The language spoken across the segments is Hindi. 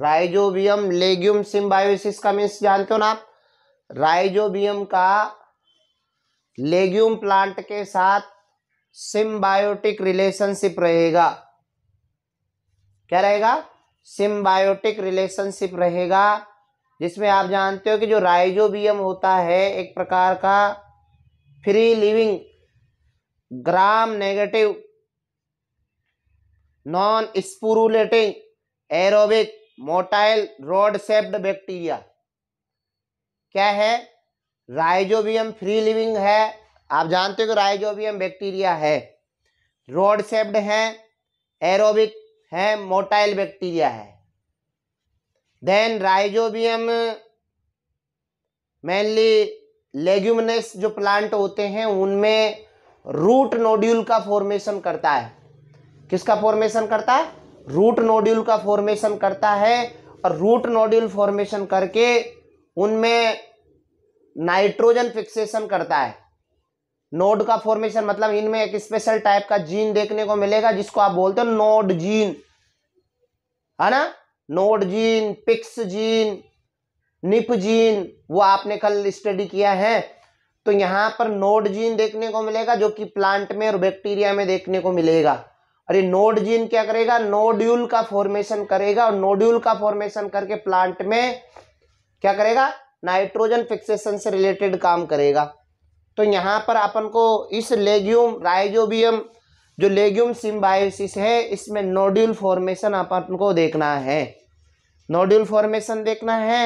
राइजोबियम लेग्यूम सिम्बायोसिस का मीन्स जानते हो ना आप राइजोबियम का लेग्यूम प्लांट के साथ सिम्बायोटिक रिलेशनशिप रहेगा क्या रहेगा सिम्बायोटिक रिलेशनशिप रहेगा जिसमें आप जानते हो कि जो राइजोबियम होता है एक प्रकार का free living gram negative non sporulating aerobic motile rod shaped bacteria क्या है राइजोबियम फ्री लिविंग है आप जानते हो कि राइजोबियम बैक्टीरिया है रोड सेप्ड है एरोबिक है मोटाइल बैक्टीरिया है देन राइजोबियम मेनली लेग्यूमिनस जो प्लांट होते हैं उनमें रूट नोड्यूल का फॉर्मेशन करता है किसका फॉर्मेशन करता है रूट नोड्यूल का फॉर्मेशन करता है और रूट नोड्यूल फॉर्मेशन करके उनमें नाइट्रोजन फिक्सेशन करता है नोड का फॉर्मेशन मतलब इनमें एक स्पेशल टाइप का जीन देखने को मिलेगा जिसको आप बोलते हो नोड जीन है ना nod gene fix gene nif gene वो आपने कल स्टडी किया है तो यहां पर नोड जीन देखने को मिलेगा जो कि प्लांट में और बैक्टीरिया में देखने को मिलेगा अरे नोड जीन क्या करेगा नोड्यूल का फॉर्मेशन करेगा और नोड्यूल का फॉर्मेशन करके प्लांट में क्या करेगा नाइट्रोजन फिक्सेशन से रिलेटेड काम करेगा तो यहाँ पर अपन को इस लेग्यूम राइजोबियम जो लेग्यूम सिम्बायोसिस है इसमें नोड्यूल फॉर्मेशन अपन को देखना है नोड्यूल फॉर्मेशन देखना है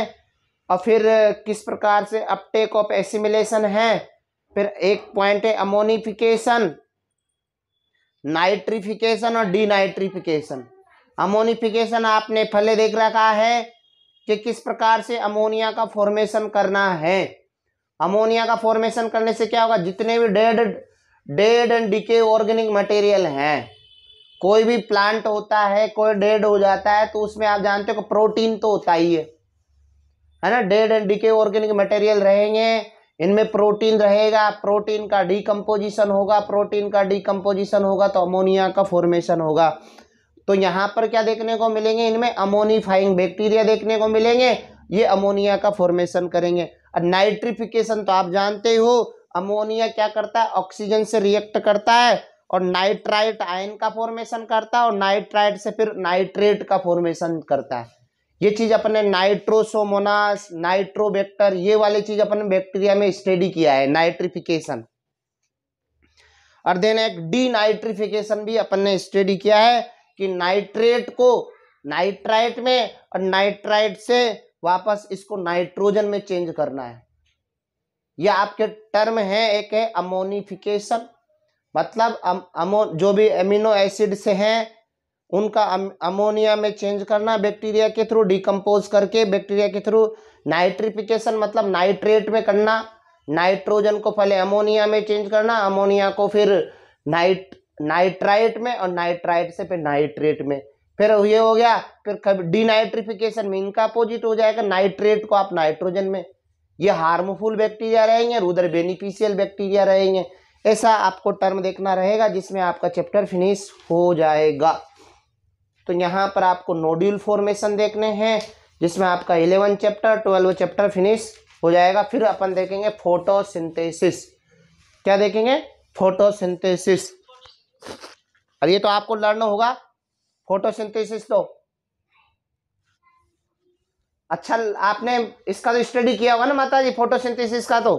और फिर किस प्रकार से अपटेक ऑफ एसिमिलेशन है फिर एक पॉइंट है अमोनिफिकेशन नाइट्रिफिकेशन और डीनाइट्रिफिकेशन अमोनिफिकेशन आपने पहले देख रखा है कि किस प्रकार से अमोनिया का फॉर्मेशन करना है अमोनिया का फॉर्मेशन करने से क्या होगा जितने भी dead dead and decay organic material हैं कोई भी प्लांट होता है कोई डेड हो जाता है तो उसमें आप जानते हो प्रोटीन तो होता ही है है ना dead and decay organic material रहेंगे इनमें प्रोटीन रहेगा प्रोटीन का डिकम्पोजिशन होगा प्रोटीन का डीकम्पोजिशन होगा तो अमोनिया का फॉर्मेशन होगा तो यहाँ पर क्या देखने को मिलेंगे इनमें अमोनीफाइंग बैक्टीरिया देखने को मिलेंगे ये अमोनिया का फॉर्मेशन करेंगे और नाइट्रिफिकेशन तो आप जानते हो अमोनिया क्या करता है ऑक्सीजन से रिएक्ट करता है और नाइट्राइट आयन का फॉर्मेशन करता है और नाइट्राइट से फिर नाइट्रेट का फॉर्मेशन करता है ये चीज अपन ने नाइट्रोसोमोनास नाइट्रोबैक्टर ये वाली चीज अपन बैक्टीरिया में स्टडी किया है नाइट्रिफिकेशन और देन एक डी नाइट्रिफिकेशन भी अपन ने स्टडी किया है कि नाइट्रेट को नाइट्राइट में और नाइट्राइट से वापस इसको नाइट्रोजन में चेंज करना है यह आपके टर्म है एक है अमोनिफिकेशन मतलब अम, अमो जो भी एमिनो एसिड से हैं उनका अमोनिया में चेंज करना बैक्टीरिया के थ्रू डिकम्पोज करके बैक्टीरिया के थ्रू नाइट्रिफिकेशन मतलब नाइट्रेट में करना नाइट्रोजन को पहले अमोनिया में चेंज करना अमोनिया को फिर नाइट नाइट्राइट में और नाइट्राइट से फिर नाइट्रेट में फिर ये हो गया फिर कभी नाइट्रिफिकेशन में इनका अपोजिट हो जाएगा नाइट्रेट को आप नाइट्रोजन में ये हार्मफुल बैक्टीरिया रहेंगे उधर बेनिफिशियल बैक्टीरिया रहेंगे ऐसा आपको टर्म देखना रहेगा जिसमें आपका चैप्टर फिनिश हो जाएगा तो यहाँ पर आपको नोड्यूल फॉर्मेशन देखने हैं जिसमें आपका eleven chapter twelve chapter finish हो जाएगा फिर अपन देखेंगे फोटोसिंथेसिस क्या देखेंगे फोटोसिंथेसिस और ये तो आपको लर्न होगा फोटोसिंथेसिस तो अच्छा आपने इसका तो स्टडी किया होगा ना माता जी फोटोसिंथेसिस का तो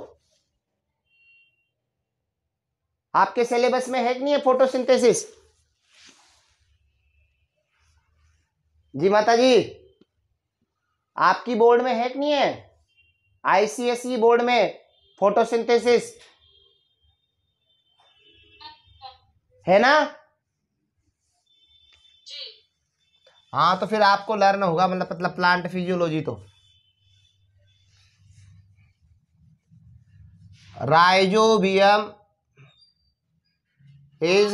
आपके सिलेबस में है कि नहीं है फोटोसिंथेसिस जी माता जी आपकी बोर्ड में है कि नहीं है आईसीएसई e बोर्ड में फोटोसिंथेसिस है ना हाँ तो फिर आपको लर्न होगा मतलब मतलब प्लांट फिजियोलॉजी तो राइजोबियम इज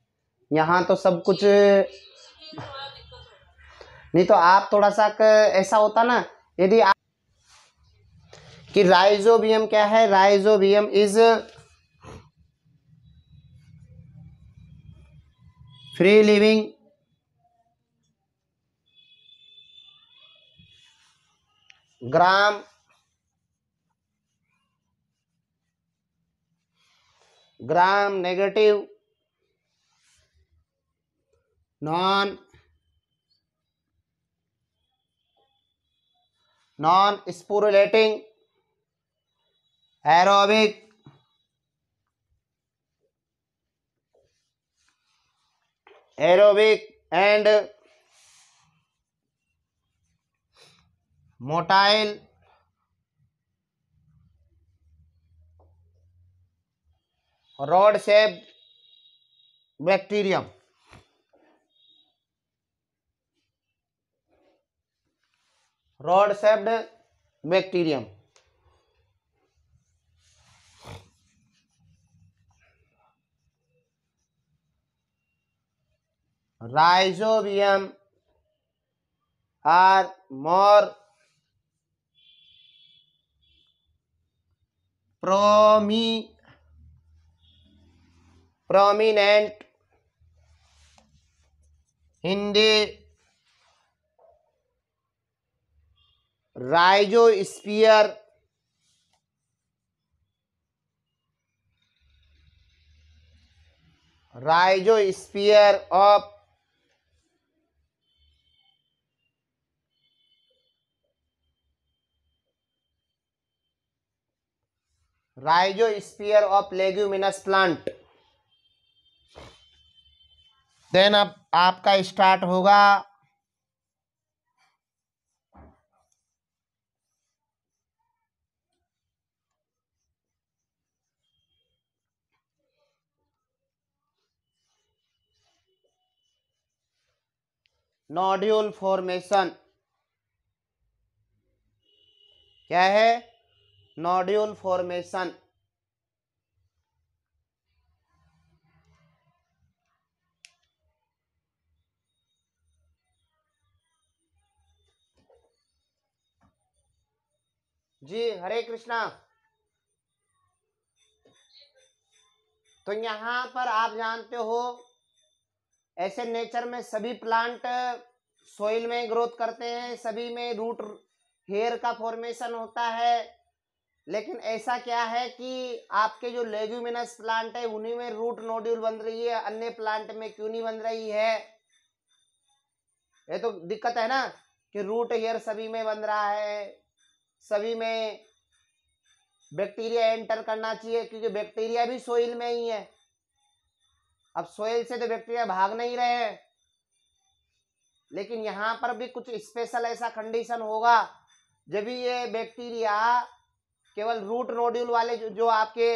यहाँ तो सब कुछ नहीं तो आप थोड़ा सा ऐसा होता ना यदि आप कि राइजोबियम क्या है rhizobium is free living gram gram negative non non sporulating aerobic aerobic and motile rod shape bacterium rod shaped bacterium rhizobium are more प्रोमी prominent in the rhizosphere rhizosphere of rhizosphere of leguminous plant then अब आपका स्टार्ट होगा नोड्यूल फॉर्मेशन क्या है नोड्यूल फॉर्मेशन जी हरे कृष्णा तो यहां पर आप जानते हो ऐसे नेचर में सभी प्लांट सोइल में ग्रोथ करते हैं सभी में रूट हेयर का फॉर्मेशन होता है लेकिन ऐसा क्या है कि आपके जो लेग्यूमिनस प्लांट है उन्हीं में रूट नोड्यूल बन रही है अन्य प्लांट में क्यों नहीं बन रही है ये तो दिक्कत है ना कि रूट हेयर सभी में बन रहा है सभी में बैक्टीरिया एंटर करना चाहिए क्योंकि बैक्टीरिया भी सोइल में ही है अब सोयल से तो बैक्टीरिया भाग नहीं रहे लेकिन यहां पर भी कुछ स्पेशल ऐसा कंडीशन होगा जब ये बैक्टीरिया केवल रूट नोड्यूल वाले जो, जो आपके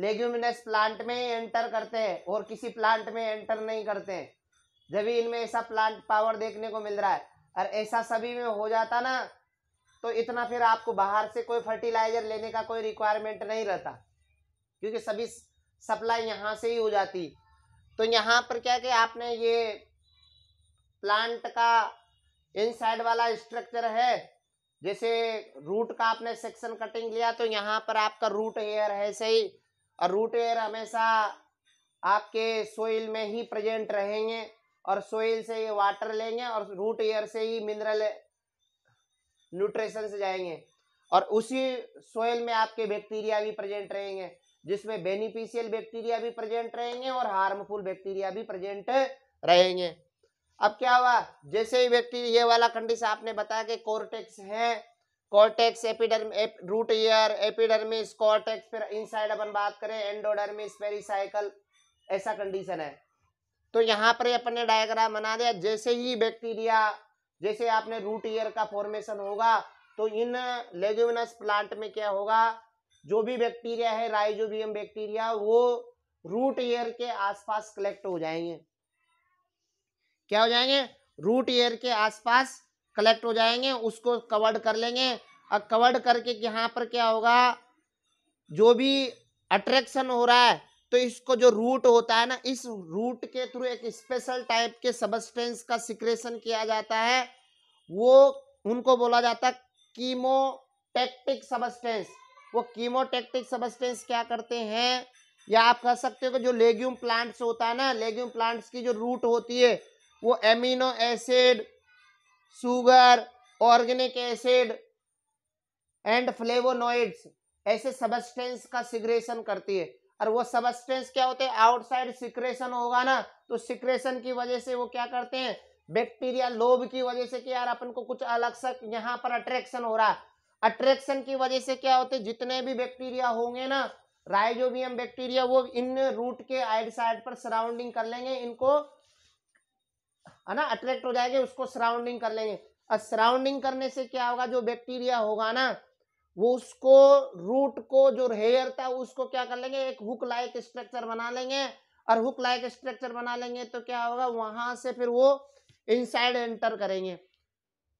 लेग्यूमिनस प्लांट में एंटर करते हैं और किसी प्लांट में एंटर नहीं करते हैं जब इनमें ऐसा प्लांट पावर देखने को मिल रहा है और ऐसा सभी में हो जाता ना तो इतना फिर आपको बाहर से कोई फर्टिलाइजर लेने का कोई रिक्वायरमेंट नहीं रहता क्योंकि सभी सप्लाई यहाँ से ही हो जाती तो यहाँ पर क्या कि आपने ये प्लांट का इनसाइड वाला स्ट्रक्चर है जैसे रूट का आपने सेक्शन कटिंग लिया तो यहाँ पर आपका रूट एयर है सही और रूट एयर हमेशा आपके सोइल में ही प्रेजेंट रहेंगे और सोइल से ये वाटर लेंगे और रूट एयर से ही मिनरल न्यूट्रिशन से जाएंगे और उसी सोइल में आपके बैक्टीरिया भी प्रेजेंट रहेंगे जिसमें बेनिफिशियल बैक्टीरिया भी प्रेजेंट रहेंगे और हार्मफुल बैक्टीरिया भी प्रेजेंट रहेंगे अब क्या हुआ जैसे ही बैक्टीरिया ये वाला कंडीशन आपने बताया कि कोर्टेक्स है कोर्टेक्स एपिडर्म एप, रूट ईयर एपिडर्मिस कोर्टेक्स फिर इनसाइड अपन बात करें एंडोडर्मिस पेरिसाइकल ऐसा कंडीशन है तो यहाँ पर अपन ने डायग्राम बना दिया जैसे ही बैक्टीरिया जैसे आपने रूट ईयर का फॉर्मेशन होगा तो इन लेग्यूमिनस प्लांट में क्या होगा जो भी बैक्टीरिया है राइजोबियम बैक्टीरिया वो रूट एयर के आसपास कलेक्ट हो जाएंगे क्या हो जाएंगे रूट एयर के आसपास कलेक्ट हो जाएंगे उसको कवर्ड कर लेंगे और कवर्ड करके यहाँ पर क्या होगा जो भी अट्रैक्शन हो रहा है तो इसको जो रूट होता है ना इस रूट के थ्रू एक स्पेशल टाइप के सबस्टेंस का सिक्रेशन किया जाता है वो उनको बोला जाता है कीमोटेक्टिक सबस्टेंस वो कीमोटेक्टिक सबस्टेंस क्या करते हैं या आप कह सकते हो कि जो लेग्यूम प्लांट्स होता है ना लेग्यूम प्लांट्स की जो रूट होती है वो amino acid sugar organic acid and flavonoids ऐसे सबस्टेंस का सिग्रेशन करती है और वो सबस्टेंस क्या होते हैं आउटसाइड सिक्रेशन होगा ना तो सिक्रेशन की वजह से वो क्या करते हैं बैक्टीरिया लोब की वजह से कि यार अपन को कुछ अलग सा यहाँ पर अट्रैक्शन हो रहा है अट्रैक्शन की वजह से क्या होते हैं जितने भी बैक्टीरिया होंगे ना राइजोबियम बैक्टीरिया वो इन रूट के आइड साइड पर सराउंडिंग कर लेंगे इनको है ना अट्रैक्ट हो जाएंगे उसको सराउंडिंग कर लेंगे और सराउंडिंग करने से क्या होगा जो बैक्टीरिया होगा ना वो उसको रूट को जो हेयर था उसको क्या कर लेंगे एक हुक लाइक स्ट्रक्चर बना लेंगे और हुक लाइक स्ट्रक्चर बना लेंगे तो क्या होगा वहां से फिर वो इनसाइड एंटर करेंगे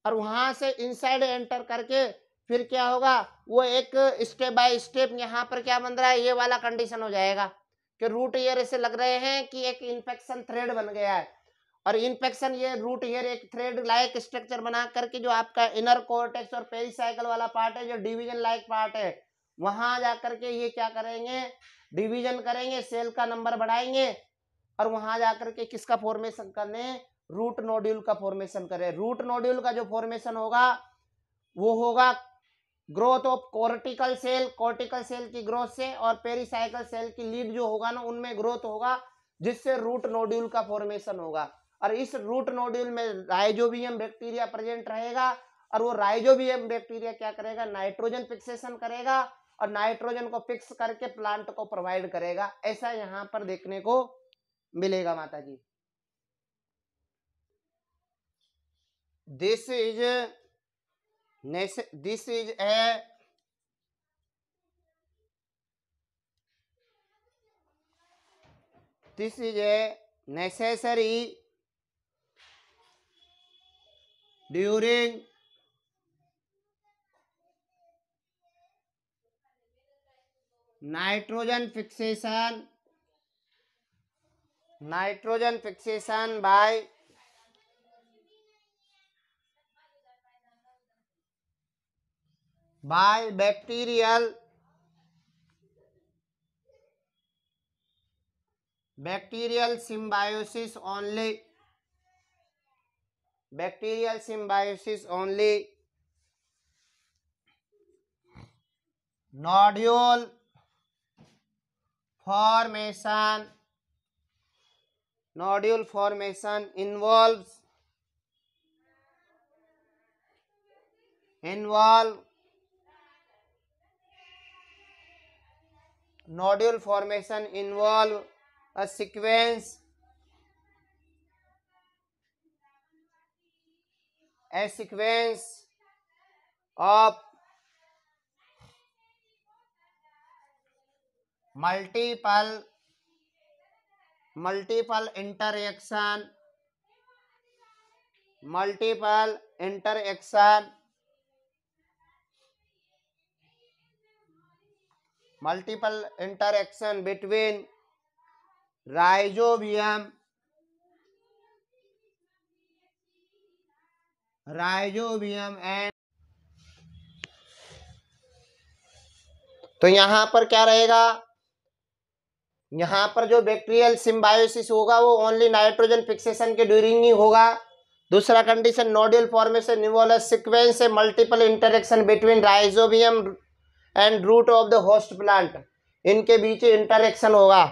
और वहां से इनसाइड एंटर करके फिर क्या होगा वो एक स्टेप बाय स्टेप यहाँ पर क्या बन रहा है ये वाला कंडीशन हो जाएगा कि रूट ईयर ऐसे लग रहे हैं कि एक इन्फेक्शन थ्रेड बन गया है और इन्फेक्शन ये रूट ईयर एक थ्रेड लाइक स्ट्रक्चर बना करके जो आपका इनर कोर्टेक्स और पेरिसाइकिल वाला पार्ट है जो डिवीजन लाइक पार्ट है वहां जा करके ये क्या करेंगे डिवीजन करेंगे सेल का नंबर बढ़ाएंगे और वहां जा करके किसका फॉर्मेशन करने रूट नोड्यूल का फॉर्मेशन करें रूट नोड्यूल का जो फॉर्मेशन होगा वो होगा growth of cortical cell cortical cell की ग्रोथ से और पेरिसाइकल सेल की लीड जो होगा ना उनमें ग्रोथ होगा जिससे रूट नोड्यूल का फॉर्मेशन होगा और इस रूट नोड्यूल में राइजोबियम बैक्टीरिया प्रेजेंट रहेगा और वो राइजोबियम बैक्टीरिया क्या करेगा नाइट्रोजन फिक्सेशन करेगा और नाइट्रोजन को फिक्स करके प्लांट को प्रोवाइड करेगा ऐसा यहाँ पर देखने को मिलेगा माता जी this is this is a this is a necessary during nitrogen fixation nitrogen fixation by by bacterial bacterial symbiosis only bacterial symbiosis only nodule formation nodule formation involves involve nodule formation involve a sequence a sequence of multiple multiple interaction multiple interaction multiple interaction between rhizobium rhizobium and तो यहां पर क्या रहेगा यहां पर जो बैक्टीरियल सिम्बायोसिस होगा वो ओनली नाइट्रोजन फिक्सेशन के ड्यूरिंग ही होगा दूसरा कंडीशन नोडियल फॉर्मेशन सिक्वेंस से multiple interaction between rhizobium and root of the host plant इनके बीच इंटरेक्शन होगा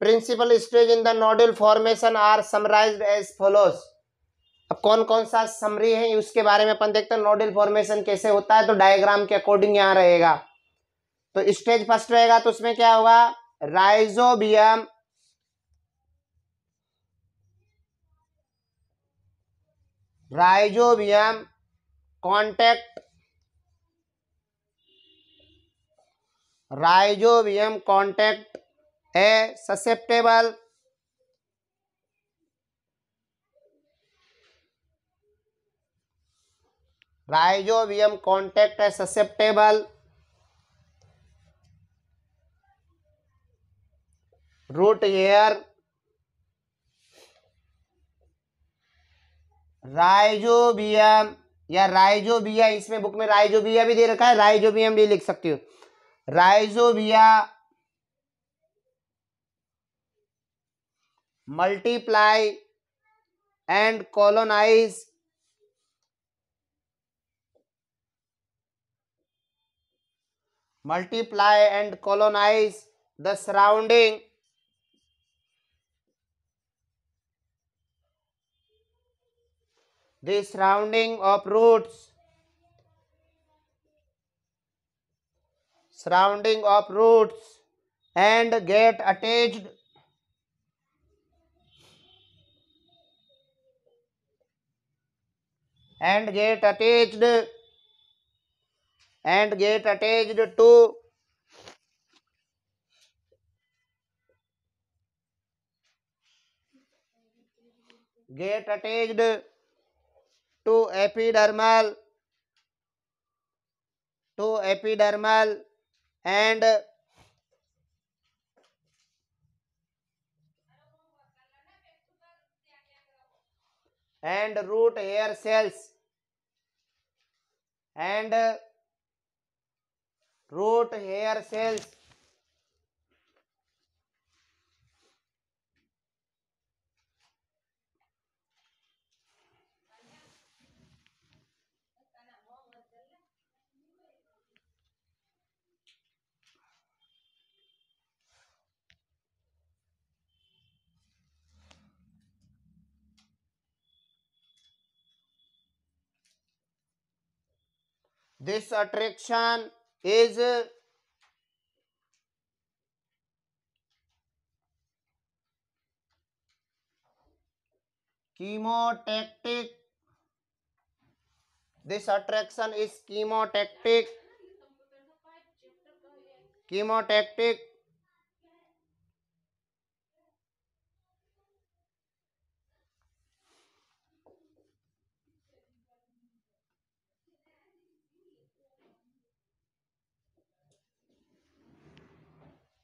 principal stage in the nodal formation are summarise as follows अब कौन कौन सा समरी है उसके बारे में अपन देखते हैं नोडल फॉर्मेशन कैसे होता है तो डायग्राम के अकॉर्डिंग यहाँ रहेगा तो स्टेज फर्स्ट रहेगा तो उसमें क्या होगा rhizobium rhizobium contact rhizobium contact a susceptible rhizobium contact a susceptible root hair rhizobium या राइजोबिया इसमें बुक में राइजोबिया भी दे रखा है राइजोबियम भी लिख सकती हूँ rhizobia multiply and colonize multiply and colonize the surrounding the surrounding of roots surrounding of roots and get attached and get attached and get attached to get attached to epidermal to epidermal and uh, and root hair cells and uh, root hair cells This attraction is chemotactic. This attraction is chemotactic. Chemotactic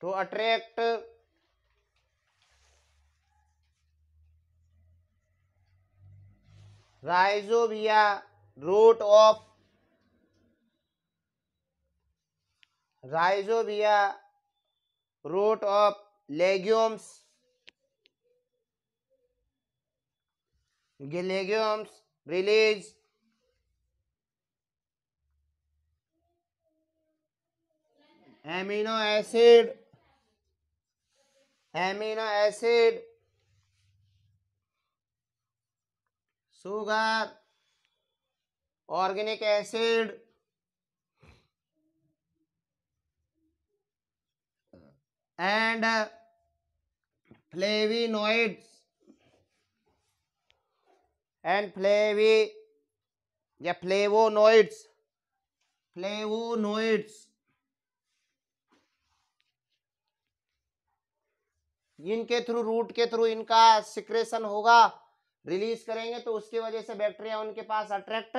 to attract rhizobia root of rhizobia root of legumes legumes release amino acid amino acid sugar organic acid and flavonoids and flavi या फ्लेवोनोइड्स फ्लेवोनोइड्स इनके थ्रू रूट के थ्रू इनका सिक्रेशन होगा रिलीज करेंगे तो उसकी वजह से बैक्टीरिया उनके पास अट्रैक्ट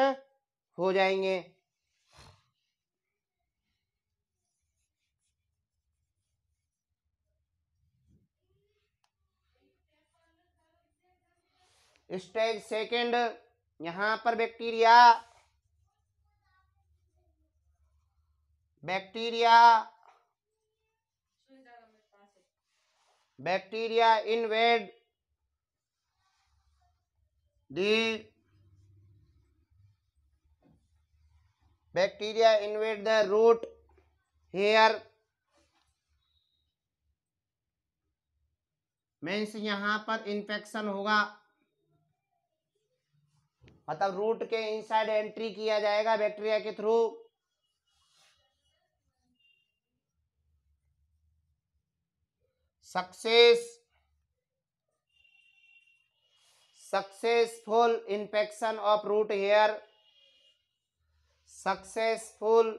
हो जाएंगे स्टेज सेकंड यहां पर bacteria bacteria bacteria invade the bacteria invade the root here means यहाँ पर infection होगा मतलब रूट के इनसाइड एंट्री किया जाएगा बैक्टीरिया के through success successful infection of root hair successful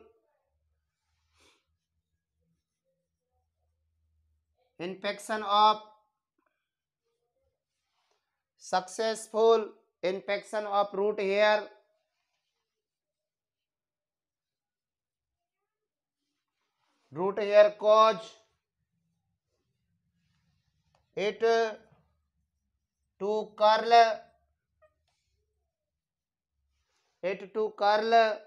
infection of successful infection of root hair root hair cause it to curl it to curl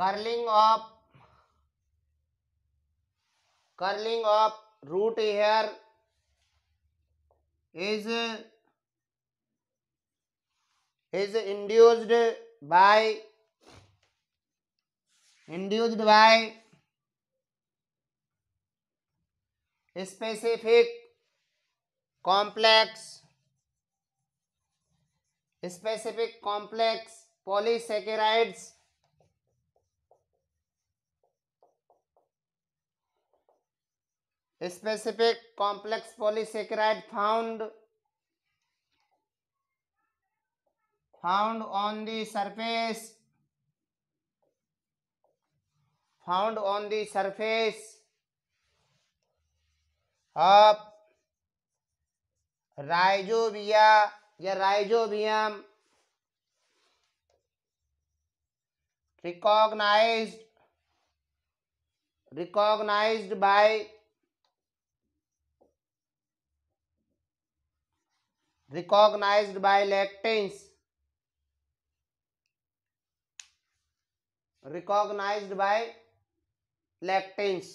curling of curling of root hair is is induced by induced by specific complex specific complex polysaccharides Specific complex polysaccharide found on the surface of rhizobia ya rhizobium recognized by recognized by lectins recognized by lectins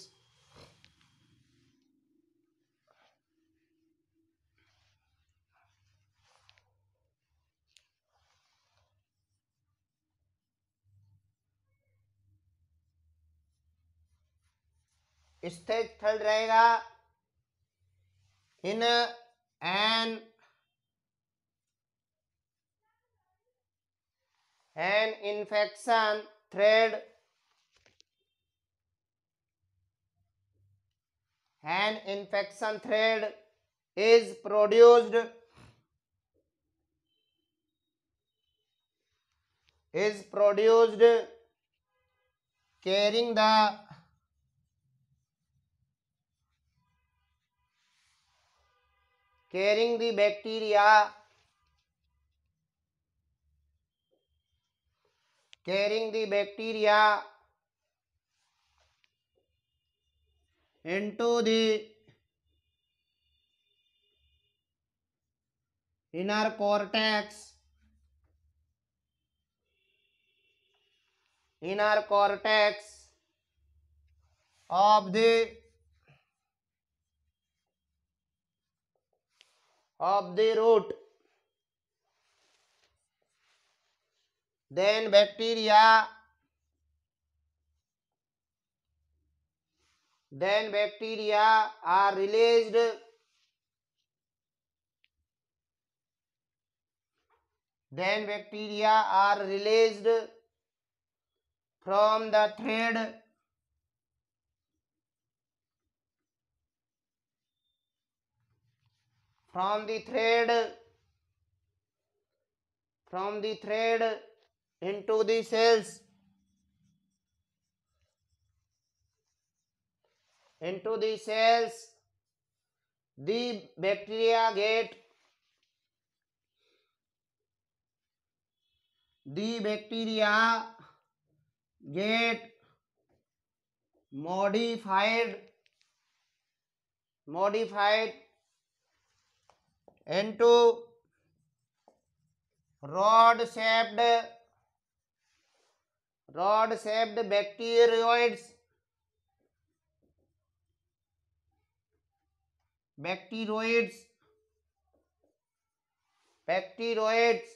स्थित स्थल रहेगा in an an infection thread an infection thread is produced is produced carrying the carrying the bacteria carrying the bacteria into the inner cortex inner cortex of the of the root then bacteria then bacteria are released then bacteria are released from the thread from the thread from the thread into the cells into the cells the bacteria get the bacteria get modified modified into rod shaped rod shaped bacteroids bacteroids bacteroids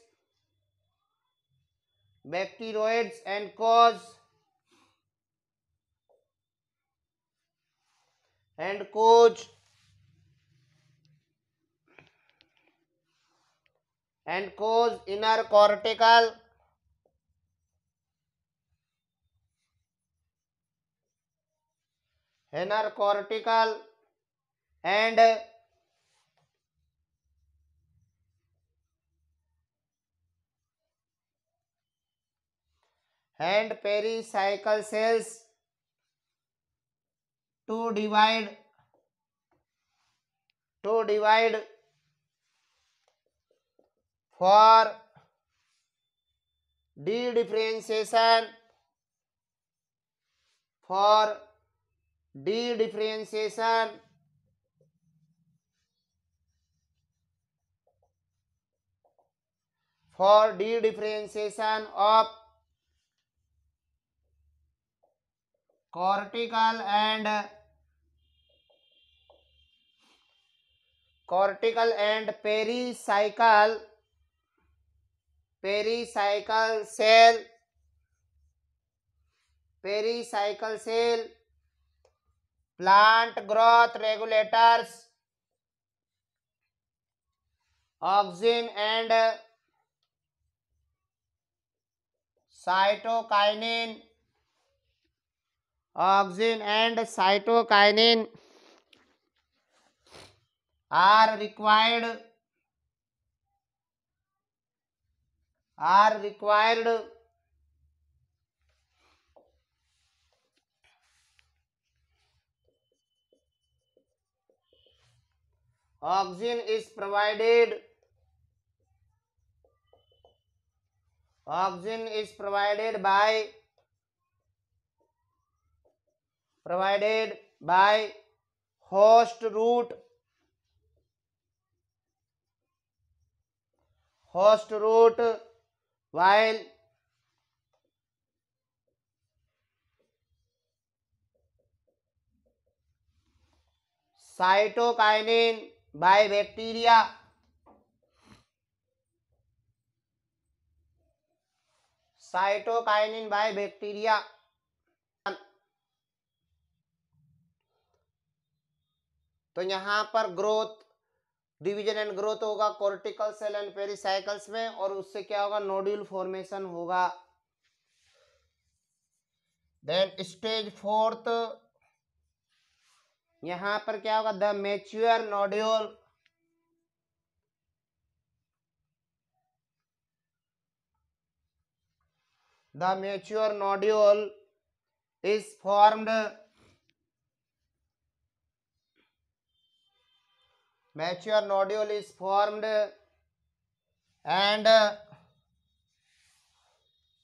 bacteroids and cause and cause and cause inner cortical inner cortical and and pericycle cells to divide to divide for d differentiation for de-differentiation. For de-differentiation of cortical and pericycle cell plant growth regulators auxin and cytokinin auxin and cytokinin are required are required Oxygen is provided. Oxygen is provided by provided by host root host root while cytokinin by bacteria cytokinin by bacteria तो यहां पर ग्रोथ डिवीजन एंड ग्रोथ होगा कॉर्टिकल सेल एंड पेरिसाइकल्स में और उससे क्या होगा नोड्यूल फॉर्मेशन होगा देन स्टेज फोर्थ यहां पर क्या होगा the mature nodule the mature nodule is formed mature nodule is formed and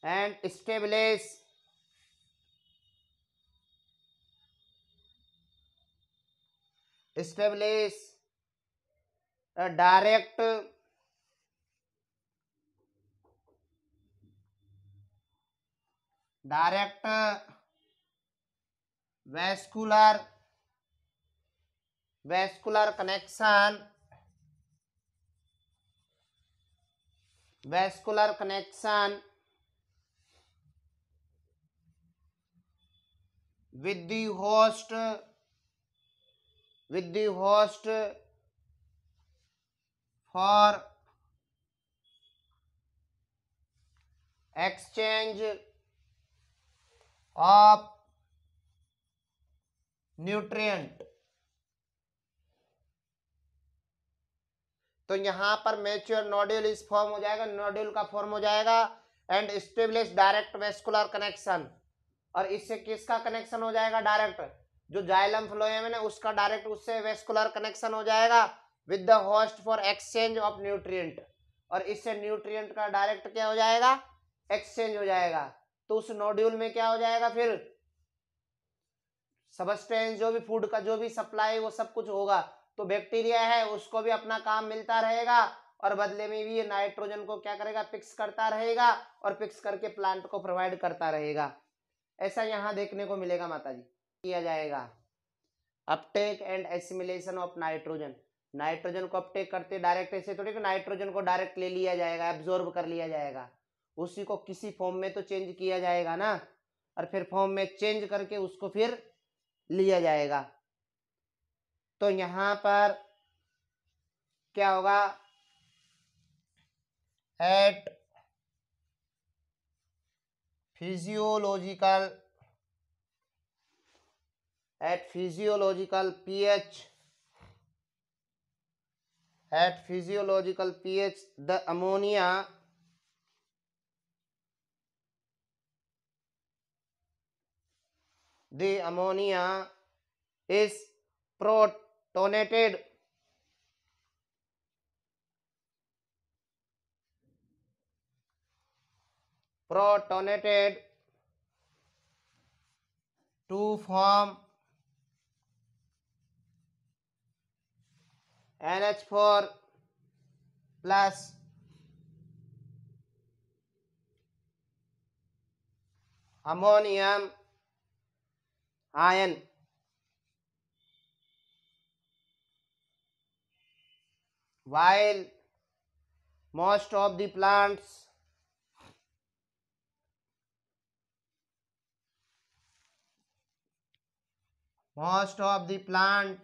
and established establish a direct direct vascular vascular connection vascular connection with the host with the host for exchange of nutrient तो यहां पर मेच्योर नोड्यूल इस फॉर्म हो जाएगा नोड्यूल का फॉर्म हो जाएगा and establish direct vascular connection और इससे किसका कनेक्शन हो जाएगा डायरेक्ट जो जाइलम फ्लोएम है ना उसका डायरेक्ट उससे वेस्कुलर कनेक्शन हो जाएगा with the host for exchange of nutrient और इससे न्यूट्रिएंट का डायरेक्ट क्या हो जाएगा एक्सचेंज हो जाएगा तो उस नोड्यूल में क्या हो जाएगा फिर सबस्टेंस जो भी फूड का जो भी सप्लाई वो सब कुछ होगा तो बैक्टीरिया है उसको भी अपना काम मिलता रहेगा और बदले में भी ये नाइट्रोजन को क्या करेगा पिक्स करता रहेगा और पिक्स करके प्लांट को प्रोवाइड करता रहेगा ऐसा यहाँ देखने को मिलेगा माता जी किया जाएगा uptake and assimilation of nitrogen nitrogen को अपटेक करते डायरेक्ट ऐसे थोड़ी कि नाइट्रोजन को डायरेक्ट ले लिया जाएगा एब्जॉर्ब कर लिया जाएगा उसी को किसी फॉर्म में तो चेंज किया जाएगा ना और फिर फॉर्म में चेंज करके उसको फिर लिया जाएगा तो यहां पर क्या होगा at physiological at physiological pH at physiological pH the ammonia the ammonia is protonated protonated to form NH4 plus ammonium ion while most of the plants most of the plant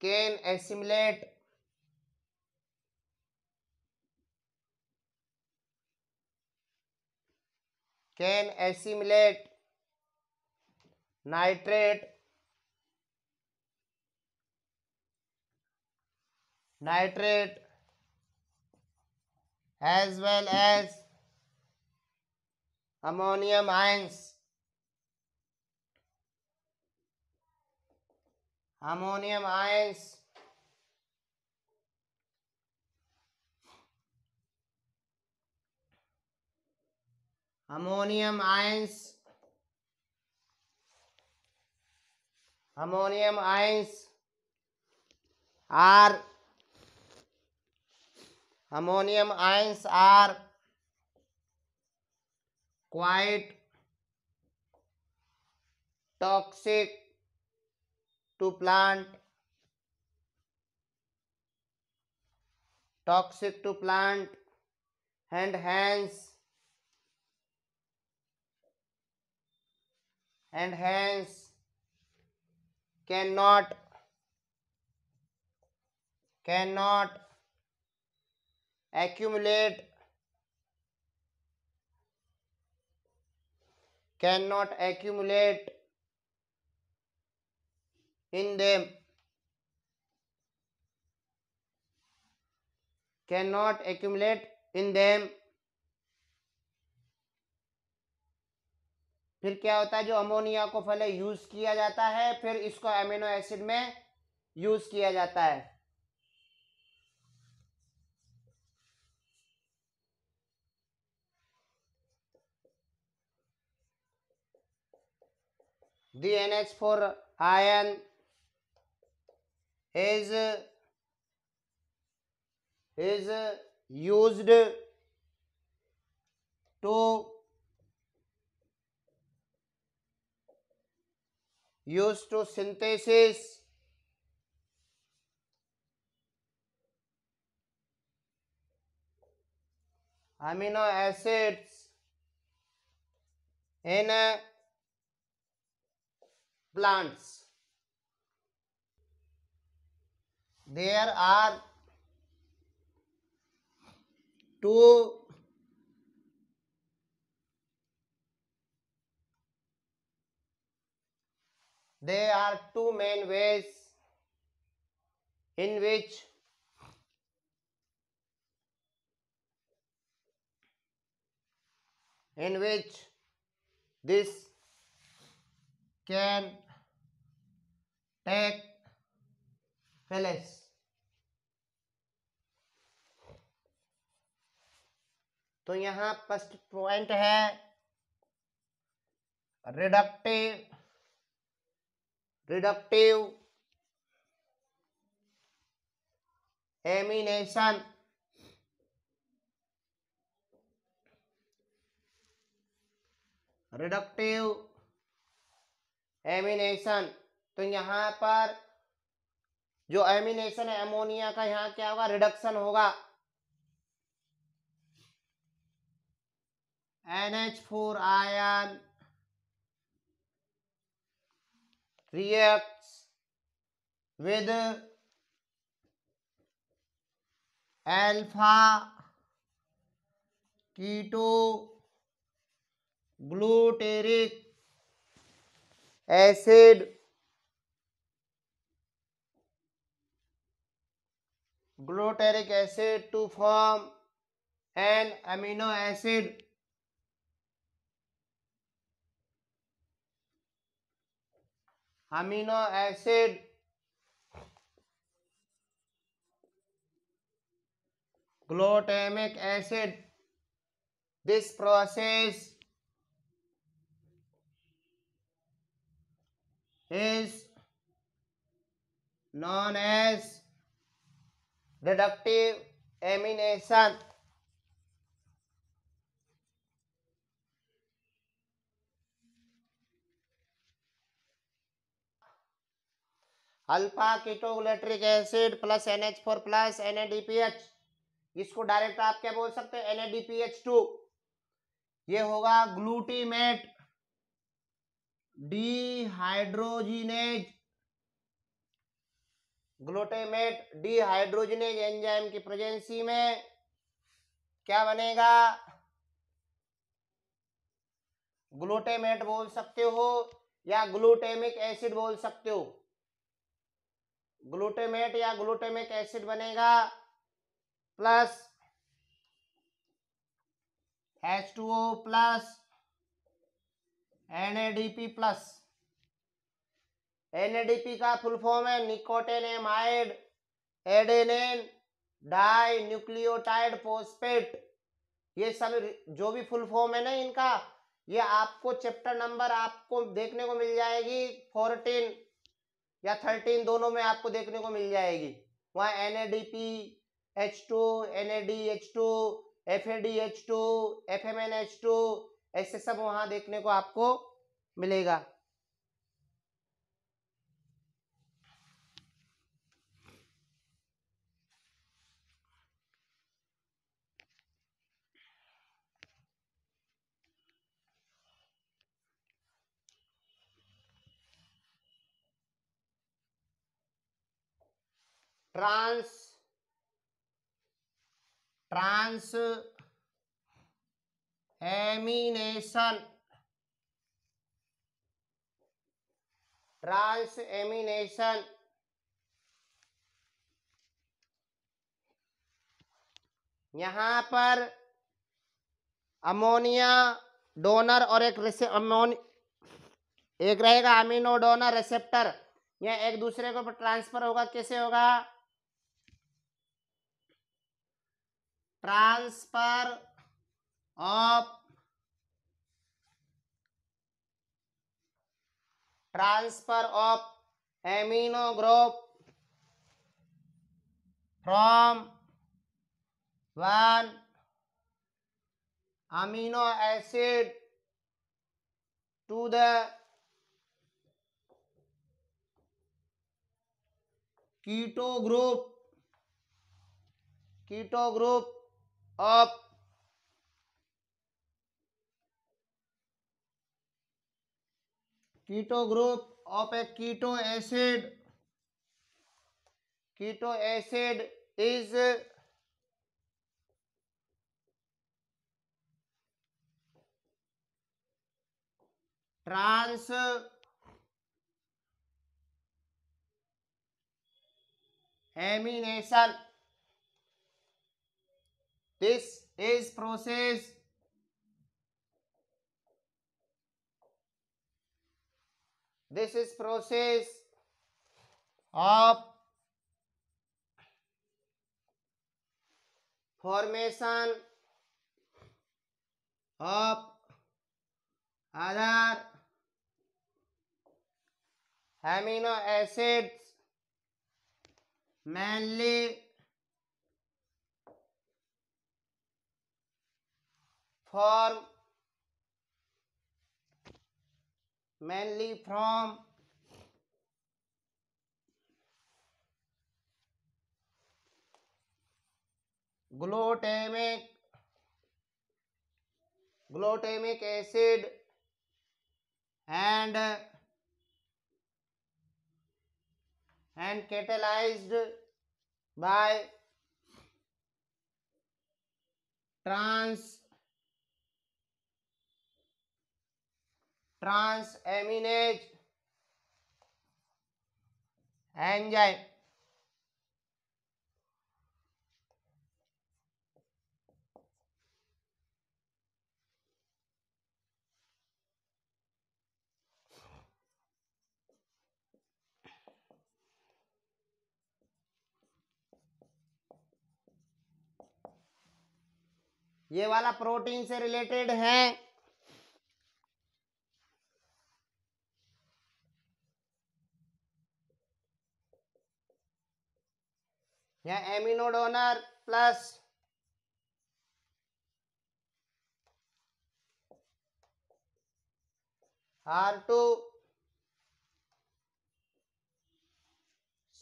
can assimilate nitrate as well as ammonium ions ammonium ions ammonium ions ammonium ions are ammonium ions are quite toxic to plant toxic to plant and hence and hence cannot cannot accumulate cannot accumulate in can cannot accumulate in them फिर क्या होता है जो अमोनिया को पहले यूज किया जाता है फिर इसको एमिनो एसिड में यूज किया जाता है D N H four ion is is used to used to synthesis amino acids in plants there are two there are two main ways in which in which this can take places तो यहां फर्स्ट पॉइंट है reductive reductive amination reductive amination तो यहां पर जो एमिनेशन है एमोनिया का यहां क्या होगा रिडक्शन होगा N H four ion react with alpha keto glutaric acid glutaric acid to form an amino acid amino acid glutamic acid this process is known as reductive amination alpha ketoglutaric acid plus NH four plus NADPH इसको डायरेक्ट आप क्या बोल सकते हैं एनएडीपीएच टू ये होगा glutamate dehydrogenase glutamate dehydrogenase enzyme की प्रेजेंसी में क्या बनेगा ग्लूटेमेट बोल सकते हो या ग्लूटेमिक एसिड बोल सकते हो ग्लूटेमेट या ग्लूटेमिक एसिड बनेगा plus H two O plus N A D P plus NADP का फुल फॉर्म है nicotine amide adenine dinucleotide phosphate ये सब जो भी फुल फॉर्म है ना इनका ये आपको चैप्टर नंबर आपको देखने को मिल जाएगी फोर्टीन या थर्टीन दोनों में आपको देखने को मिल जाएगी वहाँ N A D P H two N A D H two F A D H two F M N H two ऐसे सब वहाँ देखने को आपको मिलेगा trans trans amination trans amination यहां पर अमोनिया डोनर और एक अमोन एक रहेगा अमीनो डोनर रिसेप्टर यह एक दूसरे को ट्रांसफर होगा कैसे होगा transfer of amino group from one amino acid to the keto group up, keto group of a keto acid is transamination. This is process. This is process of formation of other amino acids mainly form, mainly from, glutamic acid and catalyzed by trans trans aminase enzyme ये वाला प्रोटीन से रिलेटेड है या amino donor plus R two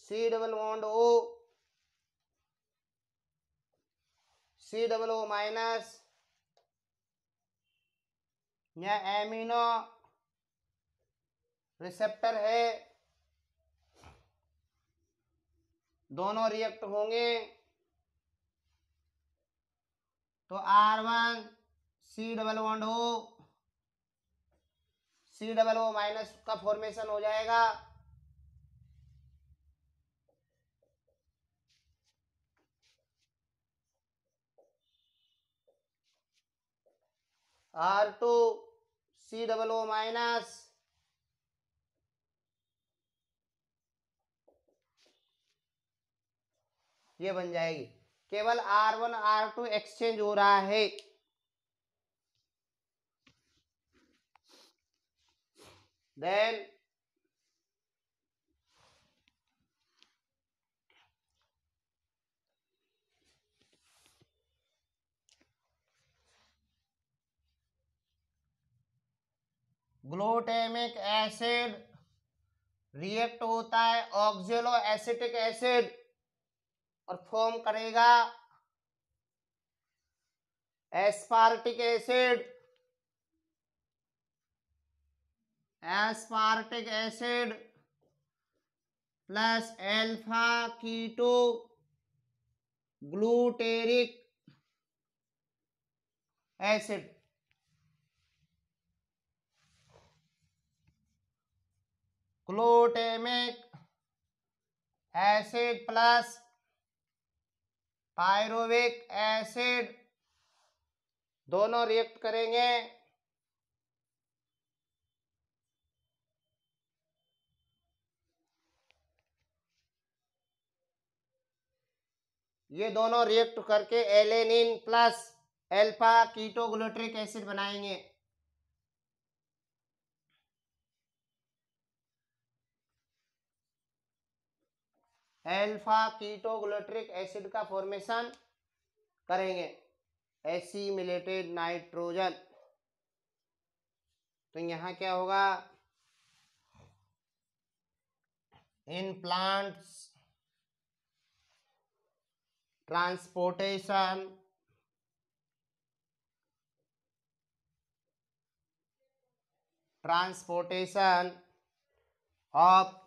C double bond O C double O minus यह एमिनो रिसेप्टर है दोनों रिएक्ट होंगे तो R one C double one हो सी डबल ओ माइनस का फॉर्मेशन हो जाएगा R two C double O minus ये बन जाएगी केवल R one R two exchange हो रहा है देन ग्लूटेमिक एसिड रिएक्ट होता है ऑक्जेलो एसिटिक एसिड और फॉर्म करेगा aspartic acid aspartic acid plus alpha keto glutaric acid glutamic acid plus pyruvic acid दोनों रिएक्ट करेंगे ये दोनों रिएक्ट करके alanine plus alpha ketoglutaric acid बनाएंगे एल्फा कीटोग्लोट्रिक एसिड का फॉर्मेशन करेंगे एसीमिलेटेड नाइट्रोजन तो यहां क्या होगा in plants transportation transportation of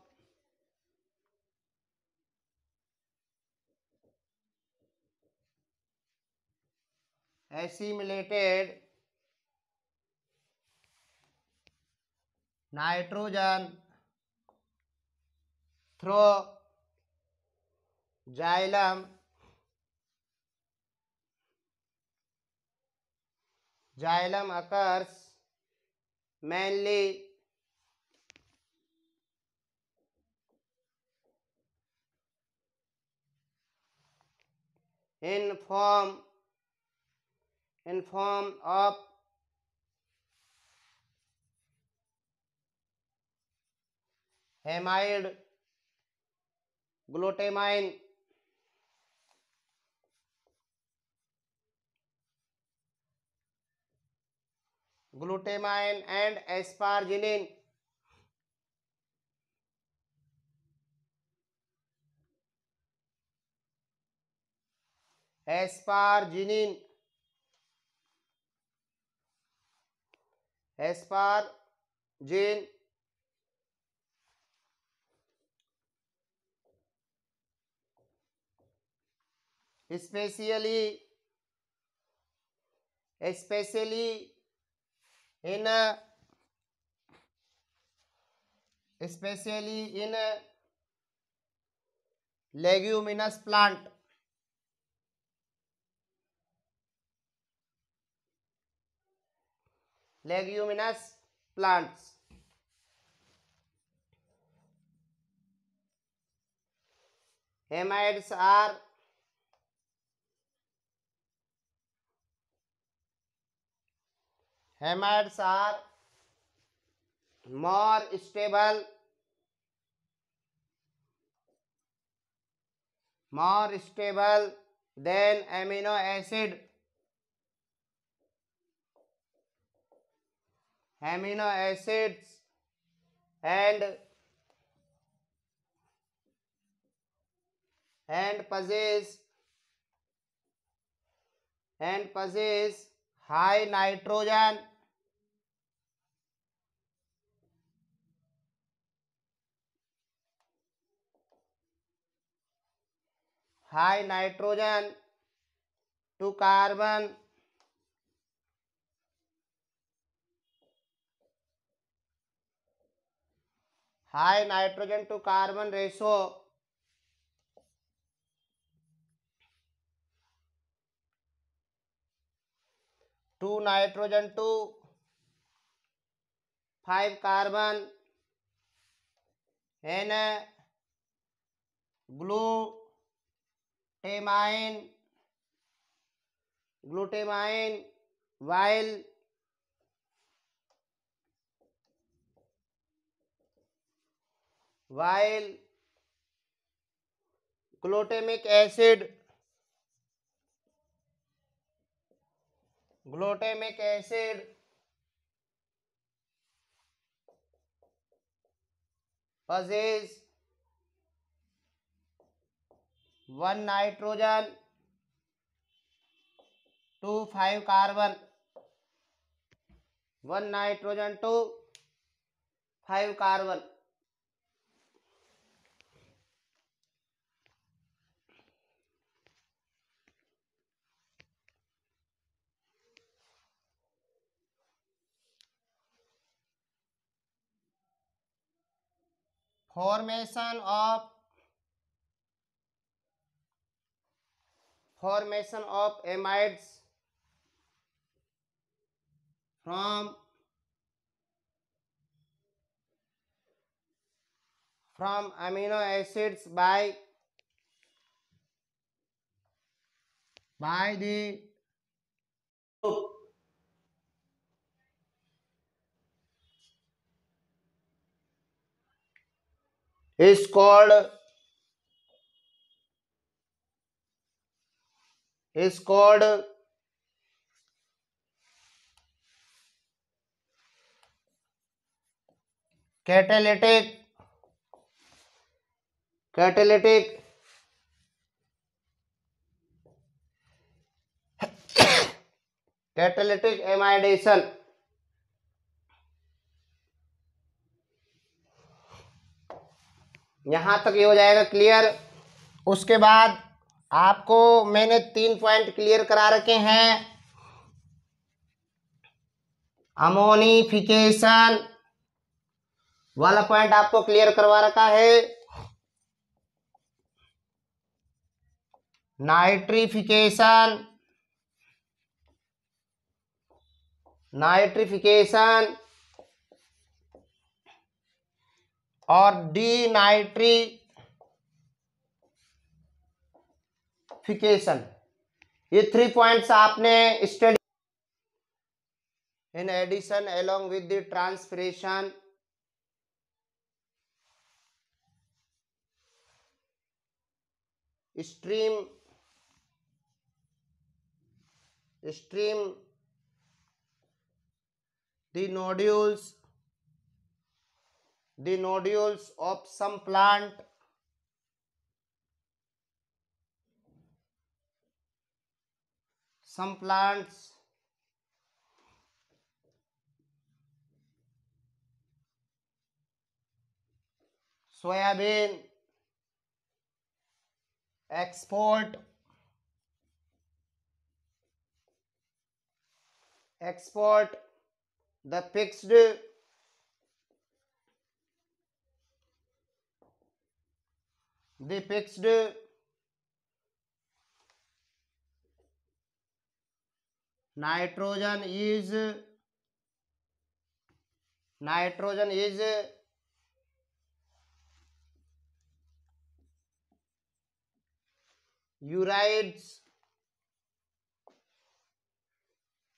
assimilated nitrogen through xylem xylem occurs mainly in form in form of hemide glutamine glutamine and asparginin asparginin As per Jane, especially in a leguminous plant. leguminous plants hemides are hemides are more stable more stable than amino acid amino acids and and possess and possess high nitrogen high nitrogen to carbon high nitrogen to carbon ratio to nitrogen to 5 carbon in a glutamine while while glutamic acid possess one nitrogen, 2,5 carbon, one nitrogen, 2,5 carbon. formation of formation of amides from from amino acids by by the is called is called catalytic catalytic catalytic amidation यहाँ तक ये हो जाएगा क्लियर उसके बाद आपको मैंने तीन पॉइंट क्लियर करा रखे हैं अमोनिफिकेशन वाला पॉइंट आपको क्लियर करवा रखा है नाइट्रीफिकेशन नाइट्रीफिकेशन और डी नाइट्री फिकेशन ये थ्री पॉइंट्स आपने study in addition along with the transpiration stream stream the nodules the nodules of some plant some plants soybean export export the fixed they fixed nitrogen is nitrogen is urides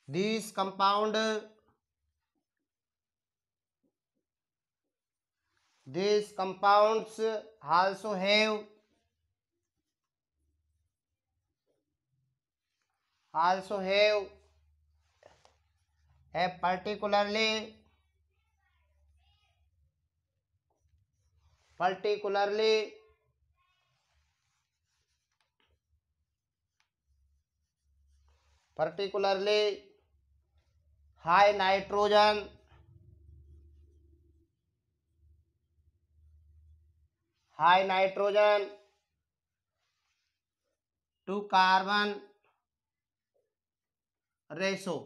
these compound these compounds also have also have a particularly particularly particularly high nitrogen high nitrogen to carbon ratio